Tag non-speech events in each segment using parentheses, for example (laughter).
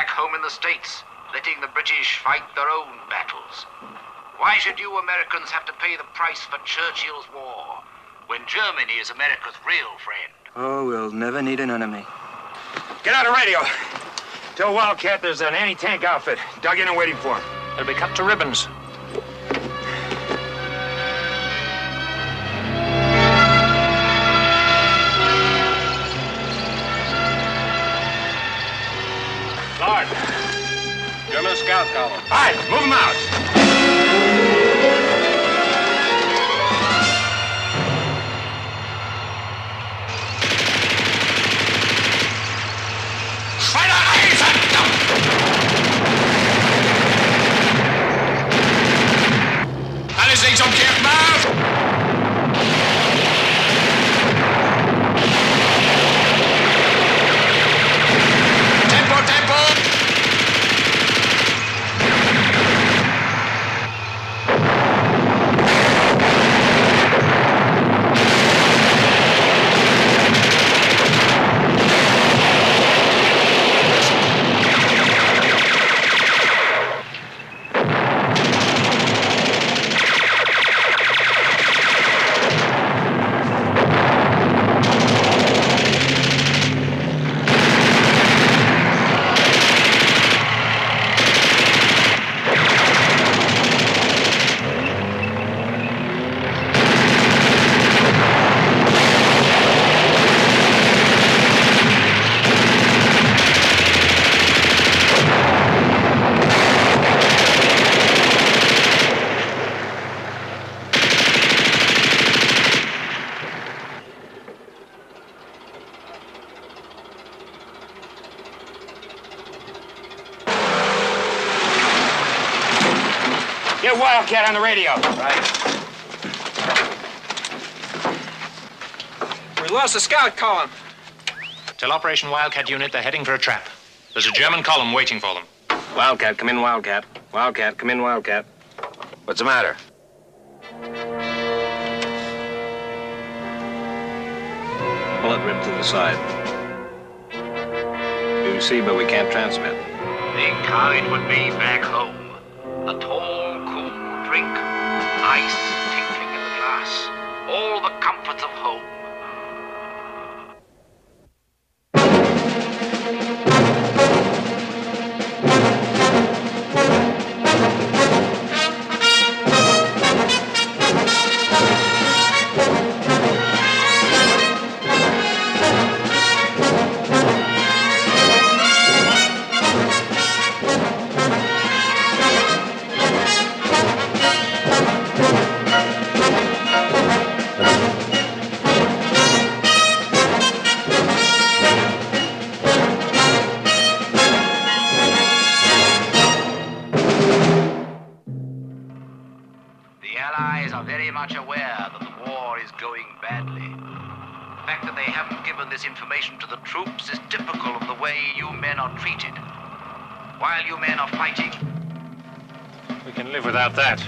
back home in the States, letting the British fight their own battles. Why should you Americans have to pay the price for Churchill's war when Germany is America's real friend? Oh, we'll never need an enemy. Get out of radio. Tell Wildcat there's an anti-tank outfit dug in and waiting for him. They'll be cut to ribbons. Column. All right, move them out. On the radio. We lost the scout column. Tell Operation Wildcat unit they're heading for a trap. There's a German column waiting for them. Wildcat, come in, Wildcat. Wildcat, come in, Wildcat. What's the matter? Bullet ripped through the side. You see, but we can't transmit. Think how it would be back home. Ice tinkling in the glass, all the comforts of home. This information to the troops is typical of the way you men are treated. While you men are fighting, We can live without that.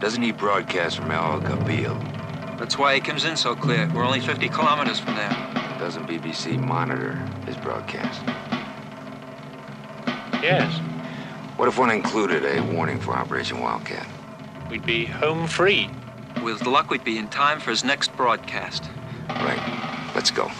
Doesn't he broadcast from El Jebel? That's why he comes in so clear. We're only 50 kilometers from there. Doesn't BBC monitor his broadcast? Yes. What if one included a warning for Operation Wildcat? We'd be home free. With luck, we'd be in time for his next broadcast. Right. Let's go.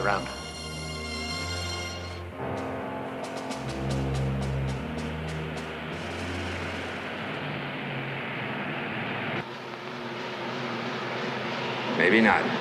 Africa round. Maybe not.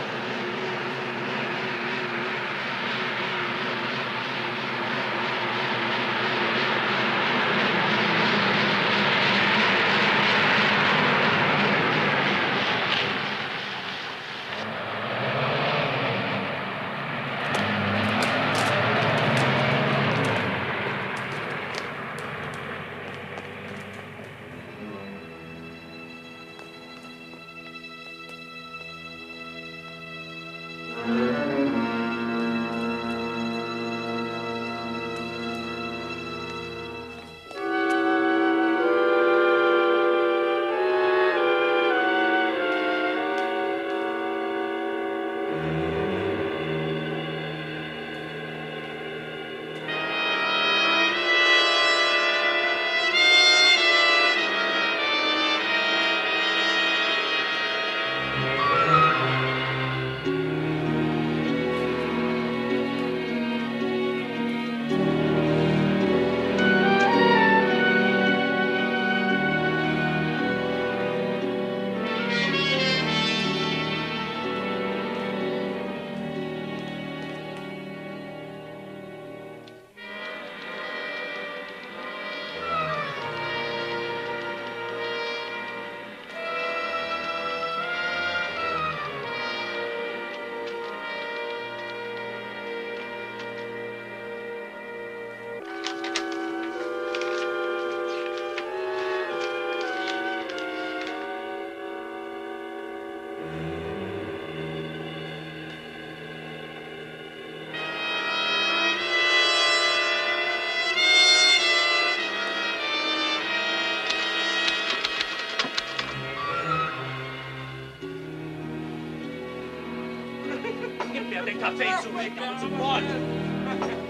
Captain Zuleika, mas o pode.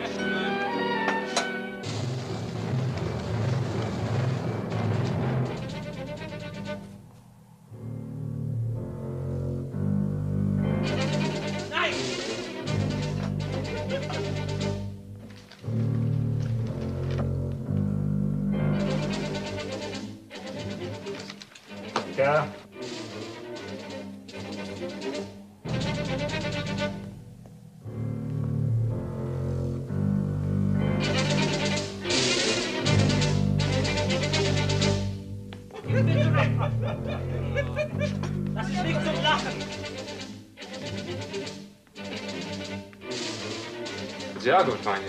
Sehr gut, Panie.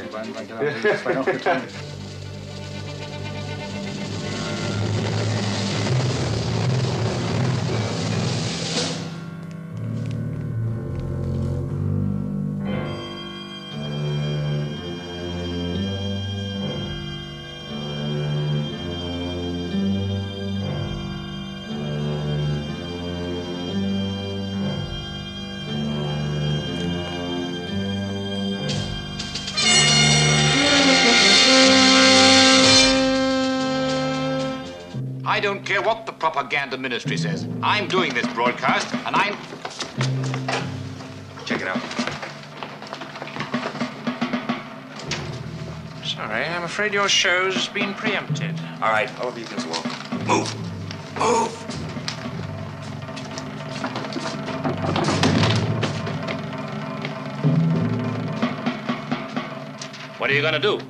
Care what the propaganda ministry says. I'm doing this broadcast, and I'm. Check it out. Sorry, I'm afraid your show's been preempted. All right, all of you can swallow. Move. Move. What are you gonna do?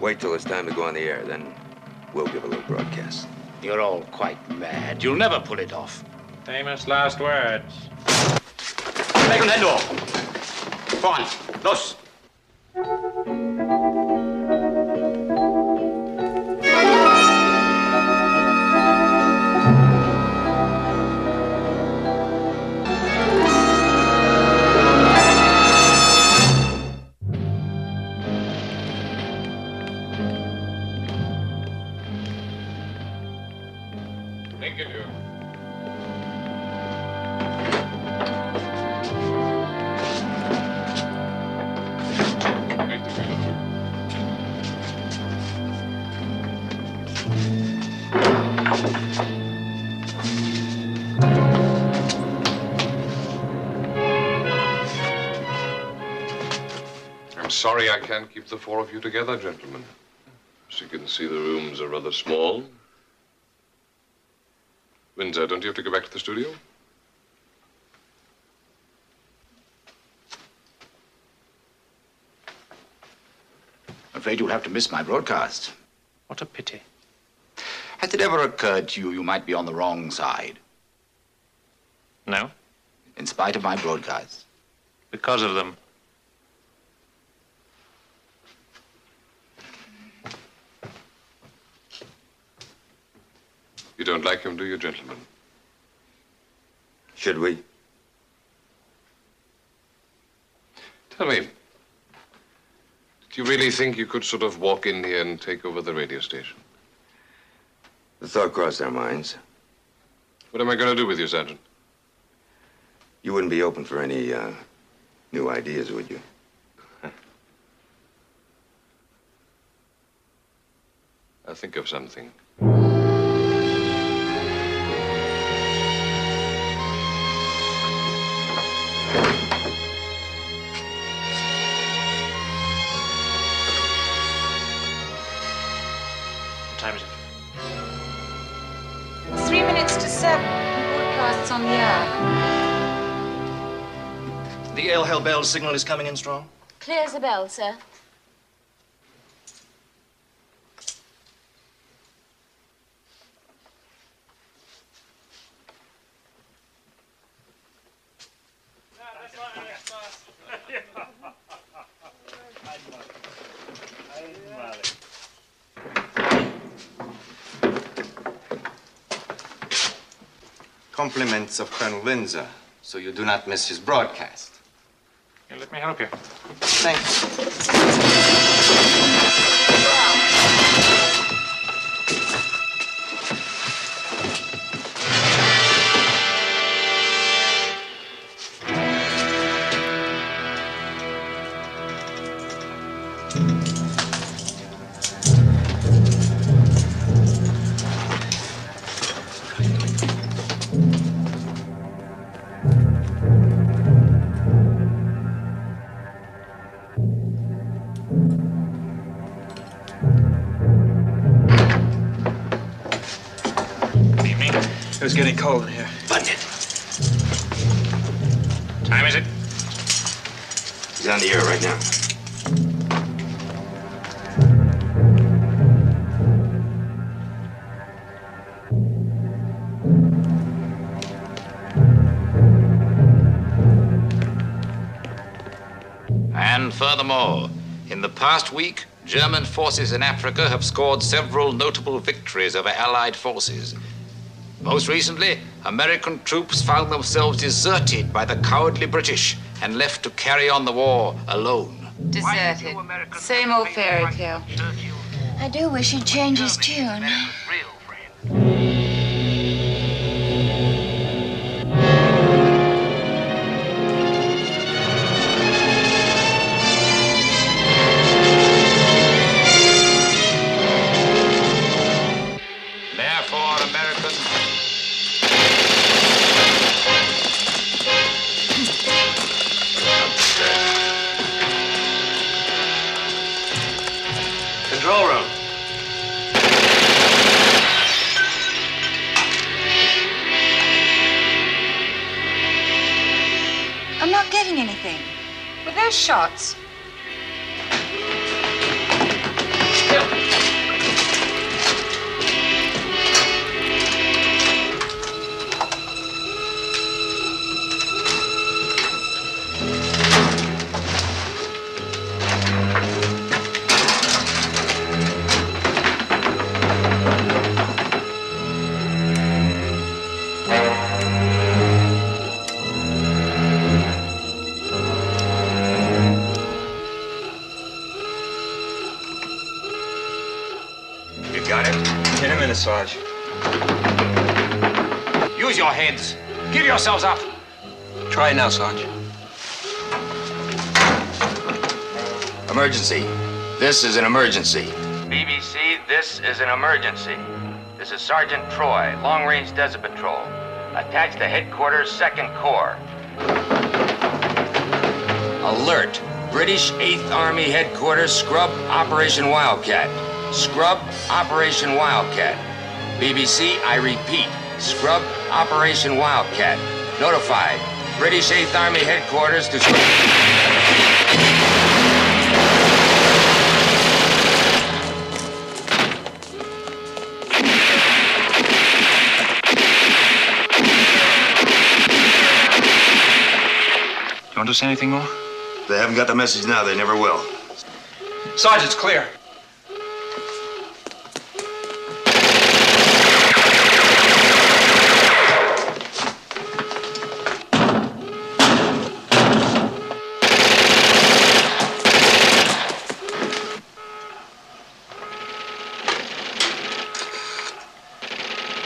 Wait till it's time to go on the air, then we'll give a little broadcast. You're all quite mad. You'll never pull it off. Famous last words. Weg und Hände hoch. Voran. Los. I'm sorry I can't keep the four of you together, gentlemen. As you can see, the rooms are rather small. Windsor, don't you have to go back to the studio? I'm afraid you'll have to miss my broadcast. What a pity. Has it ever occurred to you you might be on the wrong side? No, In spite of my broadcasts. because of them. Don't like him, do you, gentlemen? Should we? Tell me, do you really think you could sort of walk in here and take over the radio station? The thought crossed our minds. What am I going to do with you, Sergeant? You wouldn't be open for any uh, new ideas, would you? (laughs) I'll think of something. The El Jebel signal is coming in strong. Clear as a bell, sir. Of Colonel Windsor, so you do not miss his broadcast. Here, let me help you. Thanks. Time is it? He's on the air right now. And furthermore, in the past week, German forces in Africa have scored several notable victories over Allied forces. Most recently, American troops found themselves deserted by the cowardly British and left to carry on the war alone. Deserted. Same old fairy tale. I do wish he'd change his tune. In Sarge. Use your heads. Give yourselves up. Try it now, Sarge. Emergency. This is an emergency. BBC, this is an emergency. This is Sergeant Troy, Long Range Desert Patrol. Attached to headquarters, 2nd Corps. Alert. British 8th Army Headquarters, Scrub Operation Wildcat. Scrub Operation Wildcat. BBC, I repeat, Scrub Operation Wildcat. Notified. British 8th Army Headquarters to scrub. You want to say anything more? They haven't got the message now. They never will. Sergeant's clear.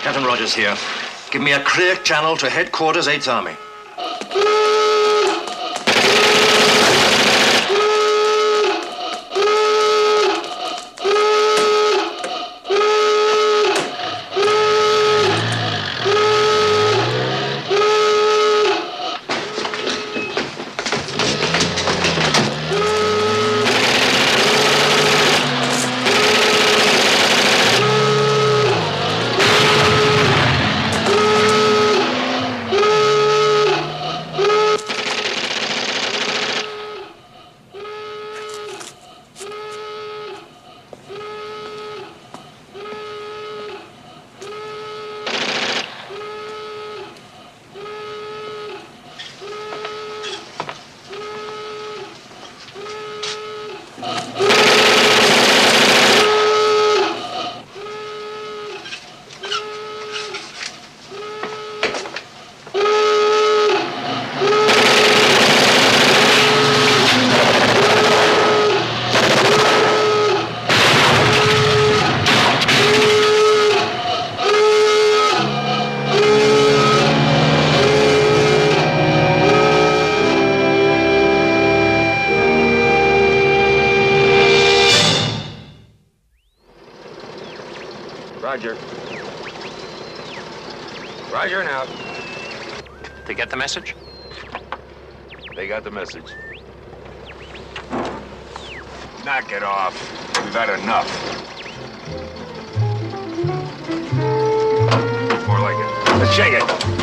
Captain Rogers here. Give me a clear channel to headquarters, 8th Army. Roger and out. They get the message? They got the message. Knock it off. We've had enough. More like it. Let's shake it.